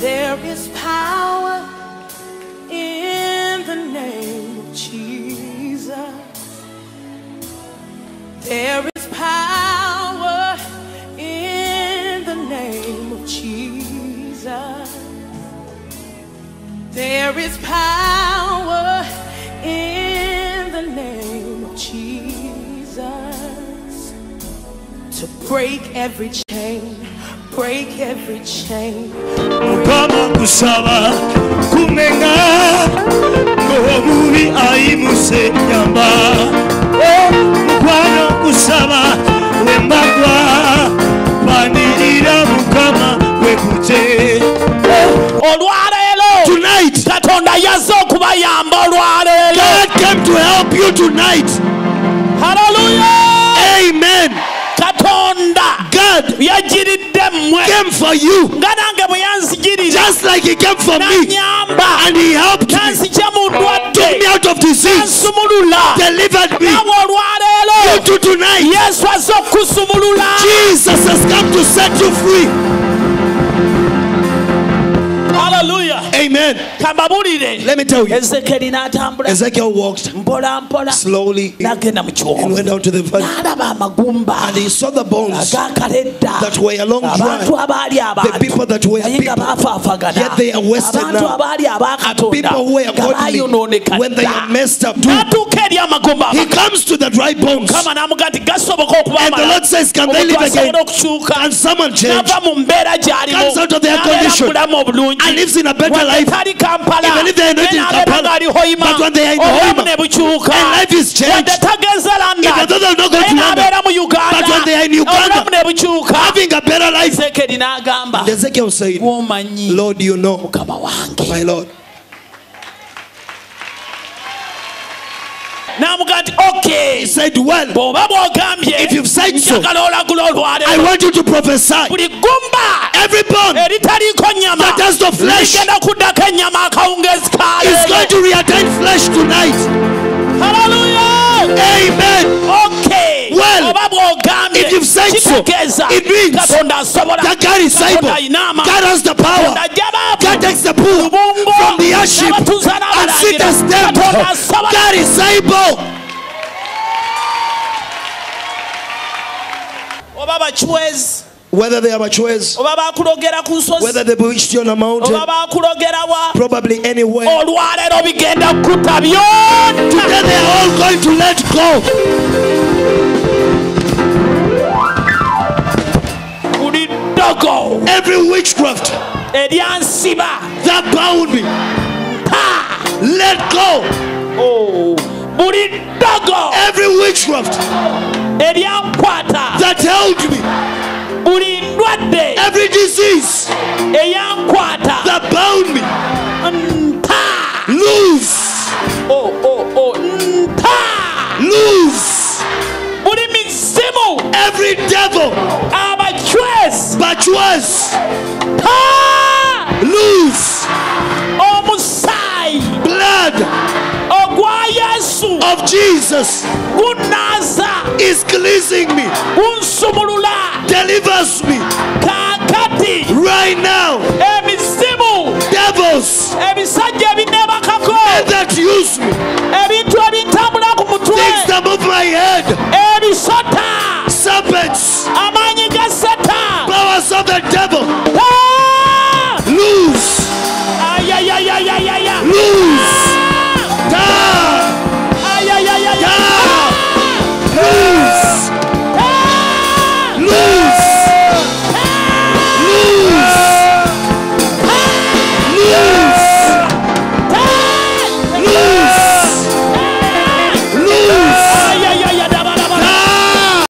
There is power in the name of Jesus. There is power in the name of Jesus. There is power to break every chain, break every chain. mukama kusaba kumenya ng'omubi ayimuse nyamba. Eh, oh, mukwano kusaba wembagwa panirira mukama wekute. Eh, olwaleero! Tonight katonda yazze okubayamba olwaleero! God came to help you tonight came for you. Nga nange bwe yanzigirira just like he came for me. And he helped me. Took me out of disease. Delivered me. You too tonight. Yesu azze okusumulula. Jesus has come to set you free. Haleluya amen. Let me tell you. Ezekiel walked slowly and went down to the valley. And he saw the bones that were along dry the people that were people. yet they are wasted now. and people who were nga godly. when they are messed up too. N'atuuka eri amagumba he comes to the dry bones. Mukama n'amuga nti gasoboka and the lord says can they live again? can someone change? nava mu mbeera gy'alimu. Comes out of their condition mu bulamu obulungi. And lives in a better Wadde life kampala Even if they are not in Kampala, but when they are in Hoima, ne bukyuka and life is changed. wadde tagenze Even though they're not going to London, n'abeera mu uganda. But when they are in Uganda, obulamu ne bukyuka having a better life. Zekeri n'agamba ezekiel said gwomanyi lord you know. Mukama wange. My lord. N'amuga nti okay. He said well bw'oba bw'ogambye If you've said so, njagala olagula i want you to prophesy. Buli gumba. Every bone eritaliiko nyama. That has no flesh. Ligenda kuddako ennyama akawungeezi is going to reattain flesh tonight. Haleluya amen. Okay. Well, if you've said so, it means that god is able. Katonda ayina amaanyi god has the power. Katonda ajja baavu God takes the bull from the airship and sit as them. God is able. oba bakiwezi Whether they are machores, oba bakulogera ku nsozi. whether they bewitched you on a mountain, oba bakulogera wa? probably anywhere. olwaleero bigenda kutta Today they are all going to let go. Every witchcraft that bound me, let go. Oh, ddogo Every witchcraft that held me, buli ndwadde every disease eyankwata that bound me, nta. loose, Oh, oh, oh, nta. Loose. buli mizimu Every devil, abacwezi but was ta. loose. omusaayi Blood ogwa yesu of Jesus is cleansing me, gunsumulula delivers me. Right now. Devils. Ebisajja ebinebakako that use me,